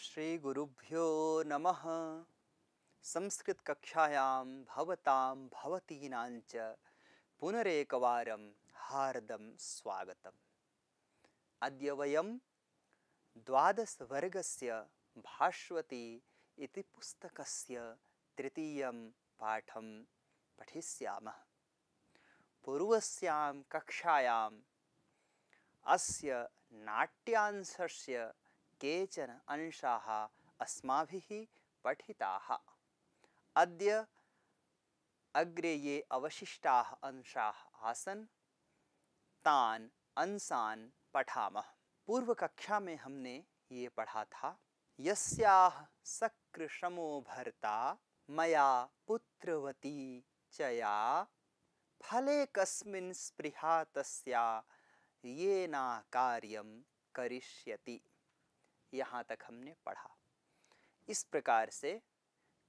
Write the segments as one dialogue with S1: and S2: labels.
S1: श्रीगुरुभ्यो नमः। संस्कृतकक्षायां भवतां भवतीनां च पुनरेकवारं हार्दं स्वागतम्। अद्य वयं द्वादशवर्गस्य भाष्वती इति पुस्तकस्य तृतीयं पाठं पठिष्यामः। पूर्वस्यां कक्षायाम् अस्य नाट्यांशस्य केचन अंशाः अस्माभिः पठिताः। अद्य अग्रे ये अवशिष्टाः अंशाः आसन्, तान् अंशान् पठामः। पूर्व कक्षा में हमने ये पढ़ा था यस्याह सकृशमो भर्ता मया पुत्रवती चया, फले कस्मिन् स्पृहा तस्या ये ना कार्यम करिष्यति। यहाँ तक हमने पढ़ा। इस प्रकार से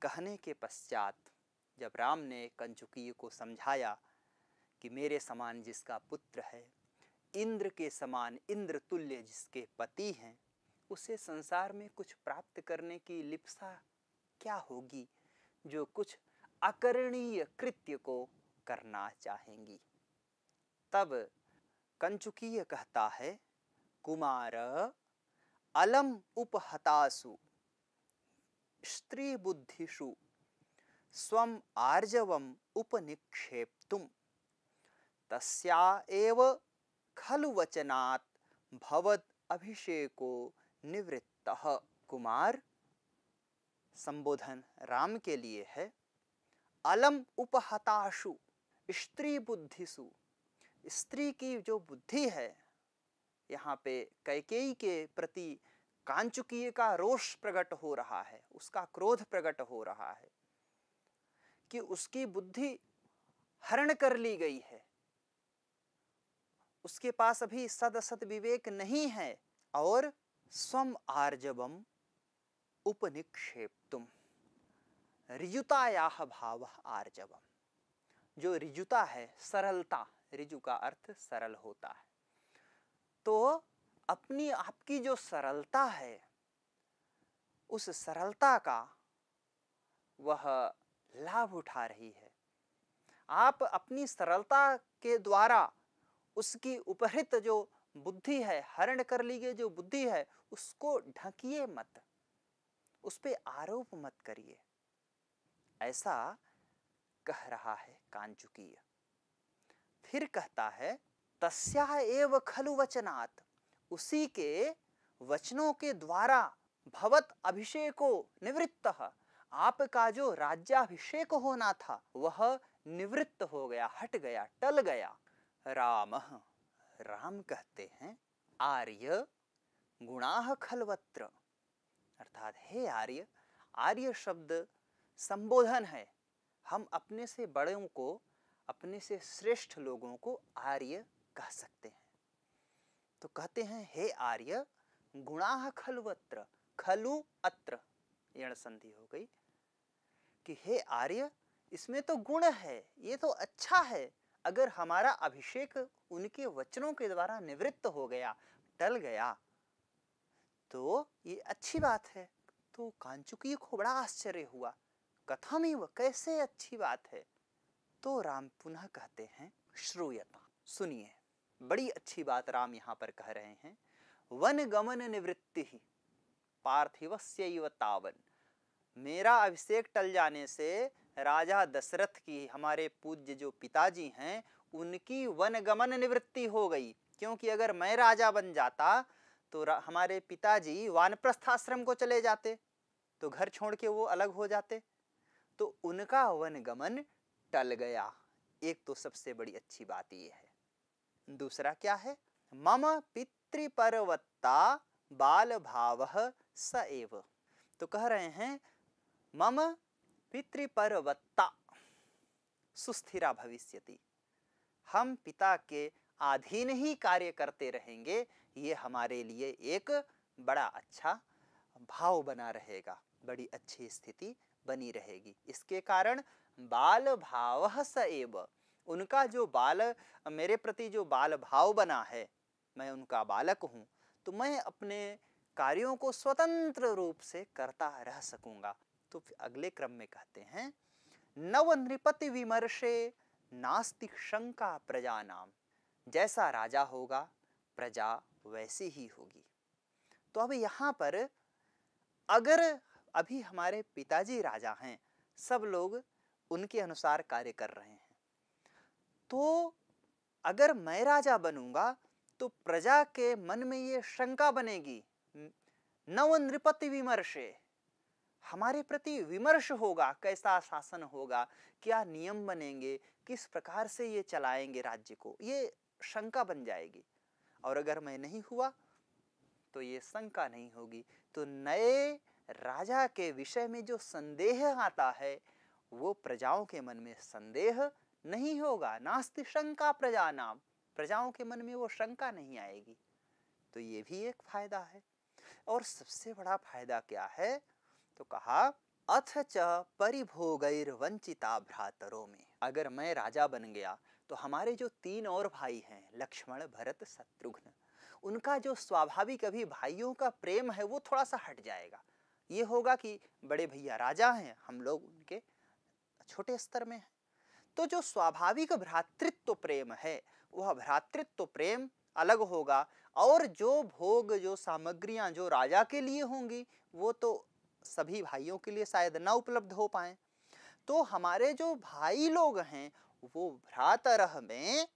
S1: कहने के पश्चात जब राम ने कंचुकी को समझाया कि मेरे समान जिसका पुत्र है, इंद्र के समान इंद्र तुल्य जिसके पति हैं, उसे संसार में कुछ प्राप्त करने की लिप्सा क्या होगी जो कुछ अकरणीय कृत्य को करना चाहेंगी? तब कंचुकीय कहता है, कुमार अलम उपहतासु, स्त्री बुद्धिषु, स्वम आर्जवम उपनिक्षेप्तुम। तस्या एव खलु वचनात् भवद अभिषेको निवृत्तः। कुमार, संबोधन राम के लिए है। अलम उपहताशु स्त्री बुद्धिसु स्त्री की जो बुद्धि है, यहाँ पे कैकेयी के प्रति कांचुकीय का रोष प्रकट हो रहा है, उसका क्रोध प्रकट हो रहा है, कि उसकी बुद्धि हरण कर ली गई है। उसके पास अभी सद विवेक नहीं है, और स्वम आर्जवम उपनिक्षेप्तुम। रिजुताया भाव आर्जवम। जो रिजुता है, सरलता, रिजु का अर्थ सरल होता है। तो अपनी आपकी जो सरलता है, उस सरलता का वह लाभ उठा रही है। आप अपनी सरलता के द्वारा उसकी उपहृत जो बुद्धि है, हरण कर ली गई जो बुद्धि है, उसको ढकिए मत। उस पर आरोप मत करिए। ऐसा कह रहा है कांचुकीय। फिर कहता है, तस्या एव खलु वचनात्। उसी के वचनों के द्वारा भवत अभिषेको निवृत्त। आपका जो राज्याभिषेक होना था, वह निवृत्त हो गया, हट गया, टल गया। राम राम कहते हैं, आर्य गुणाह खलवत्र। अर्थात, हे आर्य आर्य शब्द संबोधन है। हम अपने से बड़ों को, अपने से श्रेष्ठ लोगों को आर्य कह सकते हैं। तो कहते हैं, हे आर्य, गुणा खलवत्र, खलु अत्र। यण संधि हो गई कि, हे आर्य, इसमें तो गुण है, ये तो अच्छा है। अगर हमारा अभिषेक उनके वचनों के द्वारा निवृत्त हो गया, टल गया तो ये अच्छी बात है। तो कांचुकी को बड़ा आश्चर्य हुआ, कथम ही कैसे अच्छी बात है? तो राम पुनः कहते हैं, श्रूयता, सुनिए। बड़ी अच्छी बात राम यहाँ पर कह रहे हैं। वन गमन निवृत्ति ही, पार्थिवस्य तावन। मेरा अभिषेक टल जाने से राजा दशरथ की हमारे पूज्य जो पिताजी हैं, उनकी वन गमन निवृत्ति हो गई। क्योंकि अगर मैं राजा बन जाता तो हमारे पिताजी वानप्रस्थाश्रम को चले जाते तो घर छोड़ के वो अलग हो जाते। तो उनका वन गमन टल गया। एक तो सबसे बड़ी अच्छी बात यह है। दूसरा क्या है? मम पितृपर्वत्ता बाल भाव स एव। तो कह रहे हैं, मम पितृपर्वत्ता सुस्थिरा भविष्यति। हम पिता के अधीन ही कार्य करते रहेंगे, ये हमारे लिए एक बड़ा अच्छा भाव बना रहेगा, बड़ी अच्छी स्थिति बनी रहेगी। इसके कारण बाल भाव स एव। उनका जो बाल, मेरे प्रति जो बाल भाव बना है, मैं उनका बालक हूँ तो मैं अपने कार्यों को स्वतंत्र रूप से करता रह सकूँगा। तो अगले क्रम में कहते हैं, नव नृपति विमर्शे नास्तिक शंका प्रजा नाम। जैसा राजा होगा, प्रजा वैसी ही होगी। तो अब यहाँ पर अगर अभी हमारे पिताजी राजा हैं, सब लोग उनके अनुसार कार्य कर रहे हैं। तो अगर मैं राजा बनूँगा तो प्रजा के मन में ये शंका बनेगी नव नृपति विमर्शे हमारे प्रति विमर्श होगा, कैसा शासन होगा, क्या नियम बनेंगे, किस प्रकार से ये चलाएँगे राज्य को, ये शंका बन जाएगी। और अगर मैं नहीं हुआ तो ये शंका नहीं होगी। तो नए राजा के विषय में जो संदेह आता है, वो प्रजाओं के मन में संदेह नहीं होगा। नास्ति शंका प्रजा नाम। प्रजाओं के मन में वो शंका नहीं आएगी। तो ये भी एक फ़ायदा है। और सबसे बड़ा फ़ायदा क्या है? तो कहा, अथ च परिभोगैर वंचिता भ्रातरों में। अगर मैं राजा बन गया तो हमारे जो तीन और भाई हैं, लक्ष्मण, भरत, शत्रुघ्न, उनका जो स्वाभाविक अभी भाइयों का प्रेम है, वो थोड़ा सा हट जाएगा। ये होगा कि बड़े भैया राजा हैं, हम लोग उनके छोटे स्तर में हैं। तो जो स्वाभाविक भ्रातृत्व प्रेम है, वह भ्रातृत्व प्रेम अलग होगा और जो भोग, जो सामग्रियाँ जो राजा के लिए होंगी, वो तो सभी भाइयों के लिए शायद न उपलब्ध हो पाए। तो हमारे जो भाई लोग हैं, वो भ्रातरह में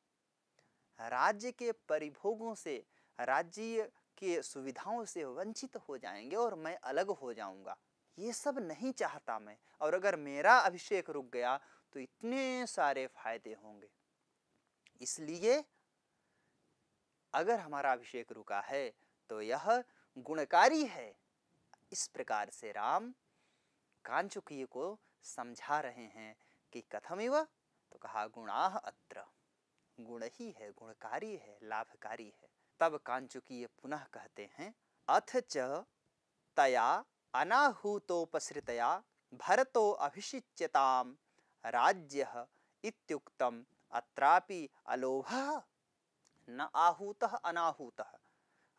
S1: राज्य के परिभोगों से, राज्य के सुविधाओं से वंचित हो जाएँगे और मैं अलग हो जाऊँगा। ये सब नहीं चाहता मैं। और अगर मेरा अभिषेक रुक गया तो इतने सारे फ़ायदे होंगे। इसलिए अगर हमारा अभिषेक रुका है तो यह गुणकारी है। इस प्रकार से राम कांचुकी को समझा रहे हैं कि कथमिव तो कहा गुणाह अत्र। गुण ही है, गुणकारी है, लाभकारी है। तब कांचुकी पुनः कहते हैं, अथ च तया अनाहूतोपसृतया भरतो अभिषिच्यताम। राज्य इत्युक्तम अत्रापि अलोभ, न आहूत, अनाहूत।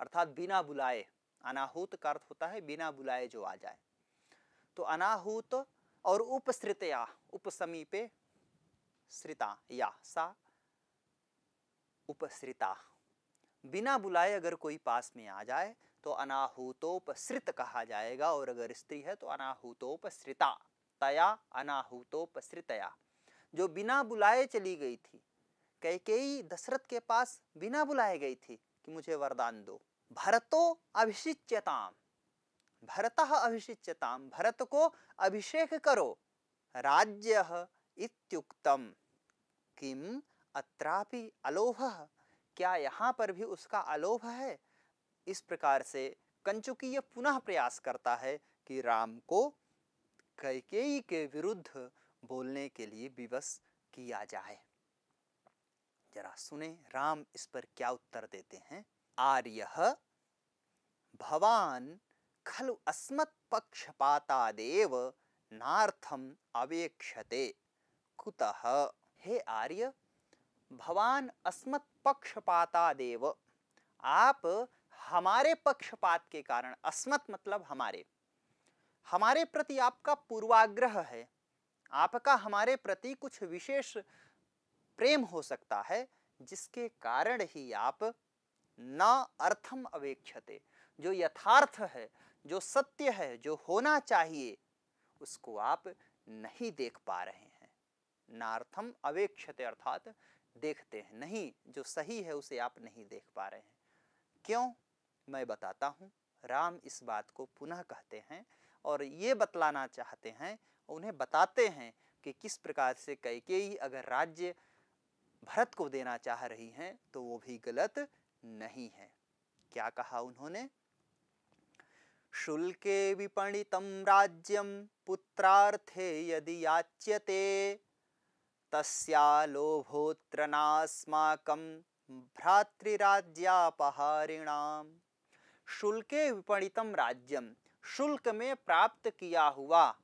S1: अर्थात बिना बुलाए अनाहूत का अर्थ होता है बिना बुलाए जो आ जाए। तो अनाहूत और उपसृतया, उपसमीपे श्रिता या, सा, उपसृता। बिना बुलाए अगर कोई पास में आ जाए तो अनाहूतोपसृत कहा जाएगा और अगर स्त्री है तो अनाहूतोपसृता। तया अनाहूतोपसृतया जो बिना बुलाए चली गई थी। कैकेयी दशरथ के पास बिना बुलाए गई थी कि मुझे वरदान दो। भरतो अभिषिच्यताम। भरत अभिषिच्यताम। भरत को अभिषेक करो। राज्य इत्युक्तम। किम? अत्रापि अलोभ। क्या यहाँ पर भी उसका अलोभ है? इस प्रकार से कंचुकी यह पुनः प्रयास करता है कि राम को कैकेयी के विरुद्ध बोलने के लिए विवश किया जाए। जरा सुने, राम इस पर क्या उत्तर देते हैं? आर्य, भवान खलु अस्मत् पक्षपातादेव नार्थम अवेक्षते। कुतः, हे आर्य, भवान अस्मत् पक्षपातादेव, आप हमारे पक्षपात के कारण, अस्मत् मतलब हमारे। हमारे प्रति आपका पूर्वाग्रह है, आपका हमारे प्रति कुछ विशेष प्रेम हो सकता है, जिसके कारण ही आप न अर्थम अवेक्षते जो यथार्थ है, जो सत्य है, जो होना चाहिए, उसको आप नहीं देख पा रहे हैं। नार्थम अवेक्षते अर्थात देखते हैं। नहीं, जो सही है, उसे आप नहीं देख पा रहे हैं। क्यों? मैं बताता हूँ। राम इस बात को पुनः कहते हैं और ये बतलाना चाहते हैं, उन्हें बताते हैं कि किस प्रकार से कैकेयी अगर राज्य भरत को देना चाह रही हैं तो वो भी गलत नहीं है। क्या कहा उन्होंने? शुल्के विपणितम राज्यम पुत्रार्थे यदि याच्यते, तस्या नास्माकम भ्रातृराज्यापहारिणाम। शुल्के विपणितम राज्यम शुल्क में प्राप्त किया हुआ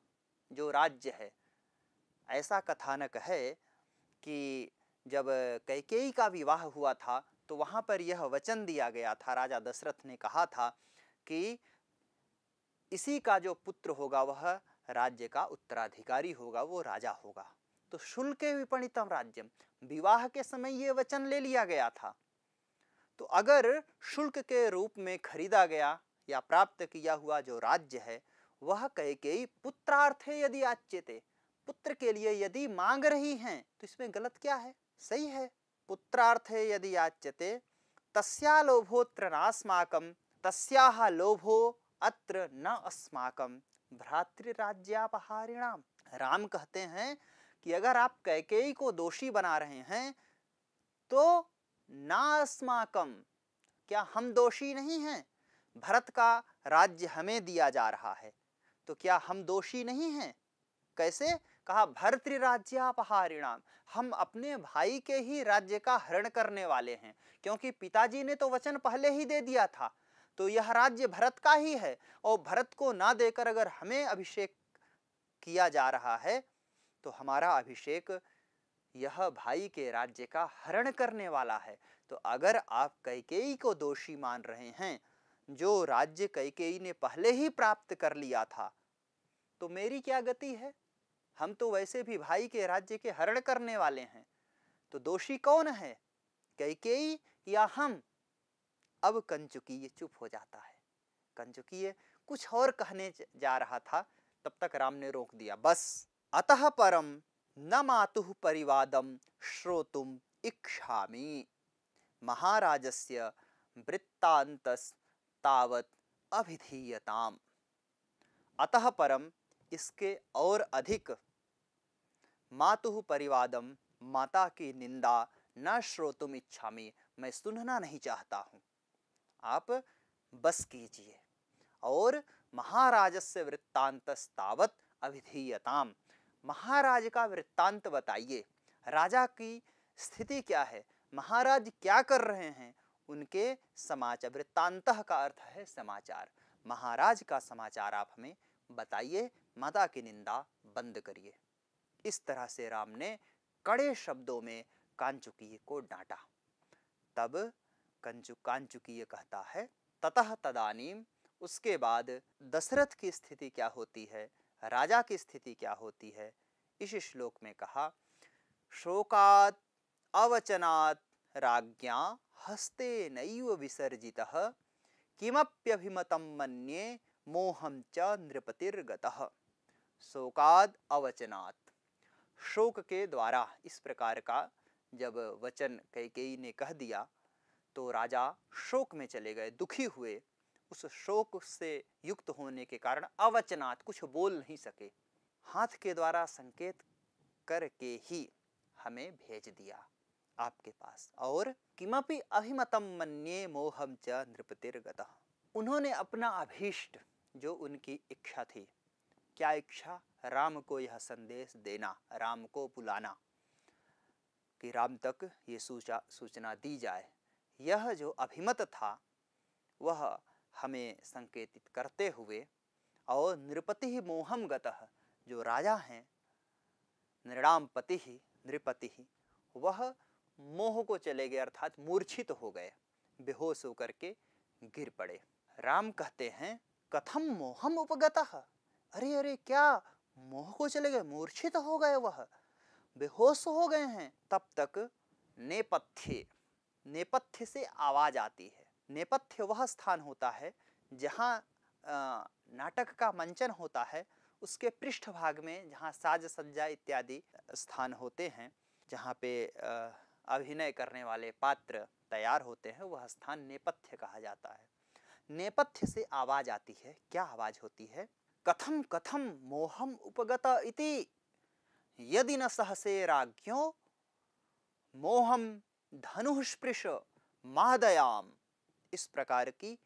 S1: जो राज्य है। ऐसा कथानक है कि जब कैकेयी का विवाह हुआ था तो वहाँ पर यह वचन दिया गया था। राजा दशरथ ने कहा था कि इसी का जो पुत्र होगा, वह राज्य का उत्तराधिकारी होगा, वो राजा होगा। तो शुल्क विपणितम राज्यम विवाह के समय ये वचन ले लिया गया था। तो अगर शुल्क के रूप में खरीदा गया या प्राप्त किया हुआ जो राज्य है, वह कह के, पुत्रार्थ यदि आच्यते, पुत्र के लिए यदि मांग रही हैं तो इसमें गलत क्या है? सही है। पुत्रार्थे यदि याच्यते तस्या लोभोत्र नास्माकम तस्याह लोभो अत्र न अस्माकम भ्रातृराज्यापहारिणाम। राम कहते हैं कि अगर आप कैकेयी को दोषी बना रहे हैं तो नास्माकम क्या हम दोषी नहीं हैं? भरत का राज्य हमें दिया जा रहा है। तो क्या हम दोषी नहीं हैं? कैसे? कहा भरतृ राज्यापहारिणाम, हम अपने भाई के ही राज्य का हरण करने वाले हैं, क्योंकि पिताजी ने तो वचन पहले ही दे दिया था। तो यह राज्य भरत का ही है, और भरत को ना देकर अगर हमें अभिषेक किया जा रहा है तो हमारा अभिषेक यह भाई के राज्य का हरण करने वाला है। तो अगर आप कैकेयी को दोषी मान रहे हैं जो राज्य कैकेयी ने पहले ही प्राप्त कर लिया था। तो मेरी क्या गति है? हम तो वैसे भी भाई के राज्य के हरण करने वाले हैं। तो दोषी कौन है? कैकेयी या हम? अब कंचुकी चुप हो जाता है। कंचुकी कुछ और कहने जा रहा था। तब तक राम ने रोक दिया। बस, अतः परम न मातु परिवादम श्रोतुम इक्षामी महाराजस्य वृत्तांतस तावत अभिधीयताम। अतः परम इसके और अधिक मातु परिवादम माता की निंदा न श्रोतुम इच्छामी, मैं सुनना नहीं चाहता हूँ। आप बस कीजिए। और महाराज से वृत्तांतस्तावत अभिधीयताम। महाराज का वृत्तांत बताइए। राजा की स्थिति क्या है? महाराज क्या कर रहे हैं? उनके समाचार, वृत्तांत का अर्थ है समाचार। महाराज का समाचार आप हमें बताइए, माता की निंदा बंद करिए। इस तरह से राम ने कड़े शब्दों में कांचुकी को डांटा। तब कंचु कांचुकी कहता है, ततः तदानीम उसके बाद दशरथ की स्थिति क्या होती है? राजा की स्थिति क्या होती है? इस श्लोक में कहा, शोकात, अवचनात् राज्ञा हस्ते नैव विसर्जितः, किमप्यभिमतं मन्ये मोहम च नृपतिर्गतः। शोकाद अवचनात्। शोक के द्वारा इस प्रकार का जब वचन कैकेयी ने कह दिया तो राजा शोक में चले गए, दुखी हुए। उस शोक से युक्त होने के कारण अवचनात् कुछ बोल नहीं सके। हाथ के द्वारा संकेत करके ही हमें भेज दिया। आपके पास। और किमपि अभिमतम मन्ये मोहम च नृपतिर्गत। उन्होंने अपना अभीष्ट, जो उनकी इच्छा थी, क्या इच्छा? राम को यह संदेश देना, राम को बुलाना, कि राम तक ये सूचा, सूचना दी जाए। यह जो अभिमत था, वह हमें संकेतित करते हुए, और नृपति ही मोहम गतः, जो राजा हैं, नृणाम पति ही नृपति ही वह मोह को चले गए, अर्थात मूर्छित तो हो गए, बेहोश होकर के गिर पड़े। राम कहते हैं कथम मोहम उपगत? अरे अरे, क्या मोह को चले गए, मूर्छित तो हो गए वह? बेहोश हो गए हैं, तब तक नेपथ्य नेपथ्य से आवाज़ आती है। नेपथ्य वह स्थान होता है, जहाँ नाटक का मंचन होता है। उसके पृष्ठ भाग में जहाँ साज सज्जा इत्यादि स्थान होते हैं, जहाँ पे अभिनय करने वाले पात्र तैयार होते हैं, वह स्थान नेपथ्य कहा जाता है। नेपथ्य से आवाज़ आती है। क्या आवाज़ होती है? कथम कथम मोहम उपगत इति। यदि न सहसे राज्ञो मोहम धनुष्पृश मादयाम। इस प्रकार की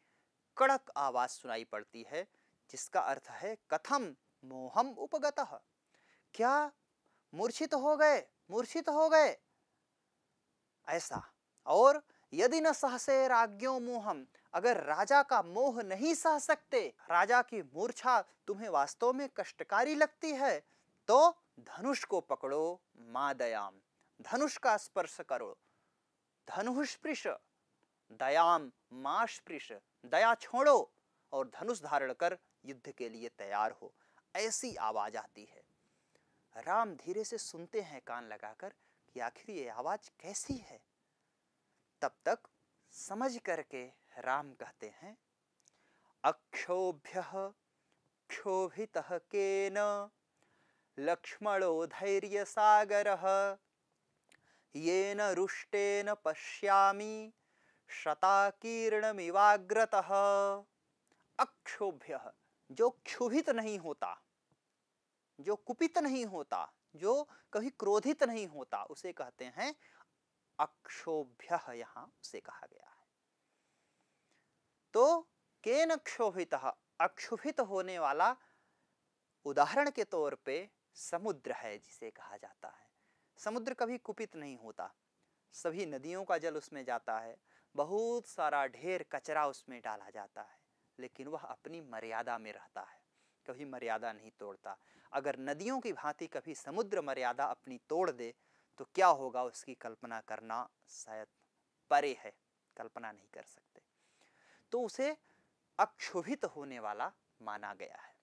S1: कड़क आवाज़ सुनाई पड़ती है, जिसका अर्थ है कथम मोहम उपगत। क्या? मूर्छित हो गए, मूर्छित हो गए। ऐसा। और यदि न सहसे राज्ञो मोहम अगर राजा का मोह नहीं सह सकते, राजा की मूर्छा तुम्हें वास्तव में कष्टकारी लगती है तो धनुष को पकड़ो मादयाम धनुष का स्पर्श करो। धनुष्पृश दयाम मास्पृश दया छोड़ो और धनुष धारण कर युद्ध के लिए तैयार हो। ऐसी आवाज़ आती है। राम धीरे से सुनते हैं कान लगाकर कि आखिर ये आवाज़ कैसी है? तब तक समझ करके राम कहते हैं, अक्षोभ्य क्षोभित केन लक्ष्मणो धैर्य सागर येन रुष्टेन पश्यामि शताकीर्णमिवाग्रतः। अक्षोभ्य, जो क्षुभित नहीं होता, जो कुपित नहीं होता जो कभी क्रोधित नहीं होता, उसे कहते हैं अक्षोभ्य यहाँ उसे कहा गया है। तो केन क्षोभित? अक्षुभित होने वाला उदाहरण के तौर पे समुद्र है जिसे कहा जाता है। समुद्र कभी कुपित नहीं होता। सभी नदियों का जल उसमें जाता है। बहुत सारा ढेर कचरा उसमें डाला जाता है। लेकिन वह अपनी मर्यादा में रहता है। कभी मर्यादा नहीं तोड़ता। अगर नदियों की भांति कभी समुद्र मर्यादा अपनी तोड़ दे तो क्या होगा उसकी कल्पना करना शायद परे है, कल्पना नहीं कर सकते। तो उसे अक्षुभित होने वाला माना गया है।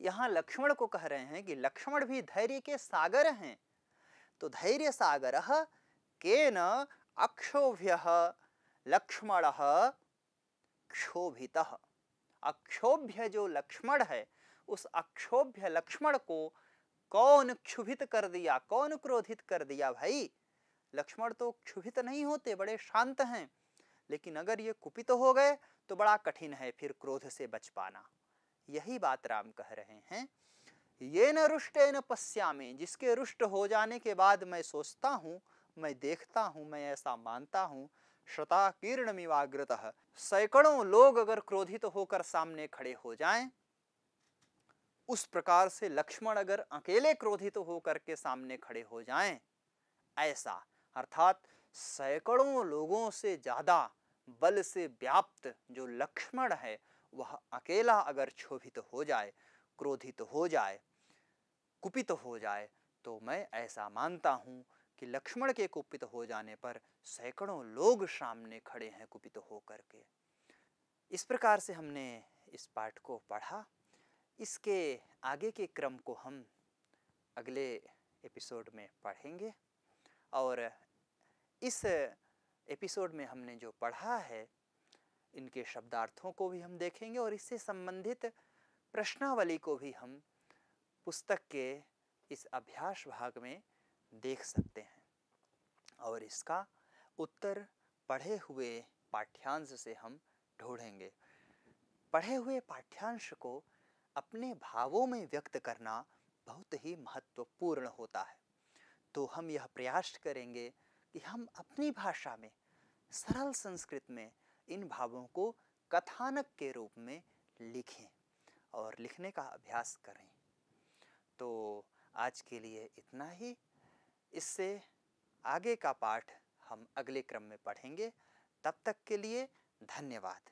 S1: यहाँ लक्ष्मण को कह रहे हैं कि लक्ष्मण भी धैर्य के सागर हैं। तो धैर्य सागर के न अक्षोभ्य लक्ष्मण क्षोभित। अक्षोभ्य जो लक्ष्मण है, उस अक्षोभ्य लक्ष्मण को कौन क्षुभित कर दिया, कौन क्रोधित कर दिया भाई? लक्ष्मण तो क्षुभित नहीं होते, बड़े शांत हैं। लेकिन अगर ये कुपित तो हो गए तो बड़ा कठिन है फिर क्रोध से बच पाना। यही बात राम कह रहे हैं। ये न रुष्टे न पश्यामे, जिसके रुष्ट हो जाने के बाद मैं सोचता हूँ, मैं देखता हूँ, मैं ऐसा मानता हूँ शताकीर्णमिवाग्रत। सैकड़ों लोग अगर क्रोधित तो होकर सामने खड़े हो जाएँ, उस प्रकार से लक्ष्मण अगर अकेले क्रोधित तो होकर के सामने खड़े हो जाएँ, ऐसा, अर्थात सैकड़ों लोगों से ज़्यादा बल से व्याप्त जो लक्ष्मण है, वह अकेला अगर क्षोभित तो हो जाए, क्रोधित हो जाए, कुपित हो जाए तो मैं ऐसा मानता हूँ कि लक्ष्मण के कुपित हो जाने पर सैकड़ों लोग सामने खड़े हैं कुपित होकर के। इस प्रकार से हमने इस पाठ को पढ़ा। इसके आगे के क्रम को हम अगले एपिसोड में पढ़ेंगे। और इस एपिसोड में हमने जो पढ़ा है, इनके शब्दार्थों को भी हम देखेंगे और इससे संबंधित प्रश्नावली को भी हम पुस्तक के इस अभ्यास भाग में देख सकते हैं। और इसका उत्तर पढ़े हुए पाठ्यांश से हम ढूंढेंगे। पढ़े हुए पाठ्यांश को अपने भावों में व्यक्त करना बहुत ही महत्वपूर्ण होता है। तो हम यह प्रयास करेंगे कि हम अपनी भाषा में, सरल संस्कृत में इन भावों को कथानक के रूप में लिखें और लिखने का अभ्यास करें। तो आज के लिए इतना ही। इससे आगे का पाठ हम अगले क्रम में पढ़ेंगे। तब तक के लिए धन्यवाद।